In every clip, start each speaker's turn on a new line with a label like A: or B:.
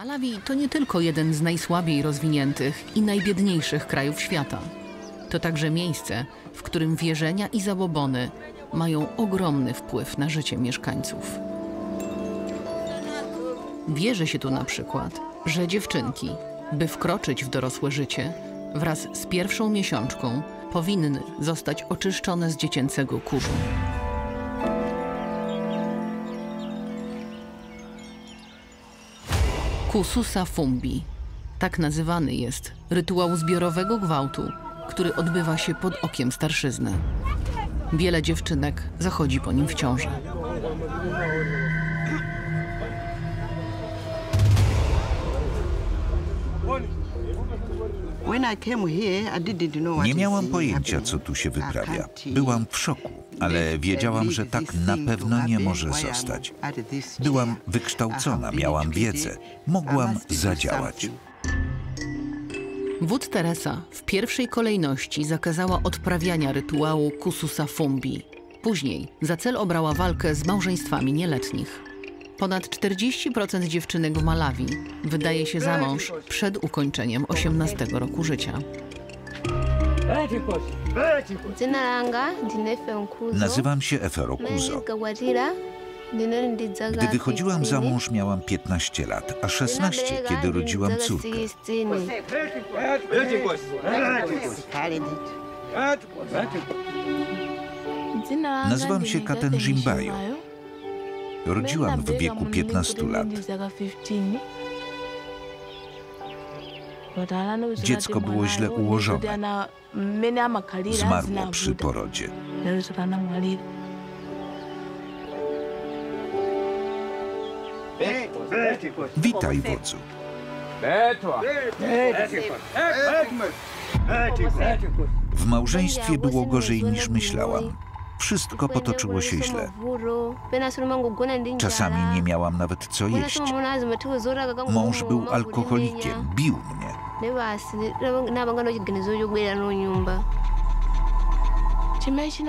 A: Malawi to nie tylko jeden z najsłabiej rozwiniętych i najbiedniejszych krajów świata. To także miejsce, w którym wierzenia i zabobony mają ogromny wpływ na życie mieszkańców. Wierzy się tu na przykład, że dziewczynki, by wkroczyć w dorosłe życie, wraz z pierwszą miesiączką powinny zostać oczyszczone z dziecięcego kurzu. Kususa Fumbi. Tak nazywany jest rytuał zbiorowego gwałtu, który odbywa się pod okiem starszyzny. Wiele dziewczynek zachodzi po nim w ciąży.
B: Nie miałam pojęcia, co tu się wyprawia. Byłam w szoku, ale wiedziałam, że tak na pewno nie może zostać. Byłam wykształcona, miałam wiedzę, mogłam zadziałać.
A: Wódz Teresa w pierwszej kolejności zakazała odprawiania rytuału Kususa Fumbi. Później za cel obrała walkę z małżeństwami nieletnich. Ponad 40% dziewczynek w Malawi wydaje się za mąż przed ukończeniem 18 roku życia.
C: Langa.
B: Nazywam się Efero Kuzo. Gdy wychodziłam za
C: 15,
B: mąż, miałam 15 lat, a 16, kiedy rodziłam córkę.
C: 16.
B: Nazywam się Katen Jimbayo. Rodziłam w wieku 15 lat.
D: Dziecko było źle ułożone.
B: Zmarło przy porodzie. Witaj, wodzu. W małżeństwie było gorzej niż myślałam. Wszystko potoczyło się źle. Czasami nie miałam nawet co jeść. Mąż był alkoholikiem, bił mnie.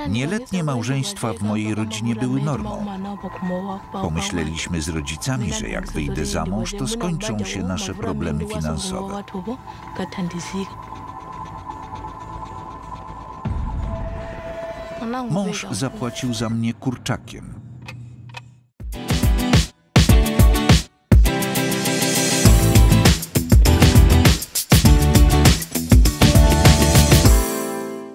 D: Nieletnie małżeństwa w mojej rodzinie były normą.
B: Pomyśleliśmy z rodzicami, że jak wyjdę za mąż, to skończą się nasze problemy finansowe. Mąż zapłacił za mnie kurczakiem.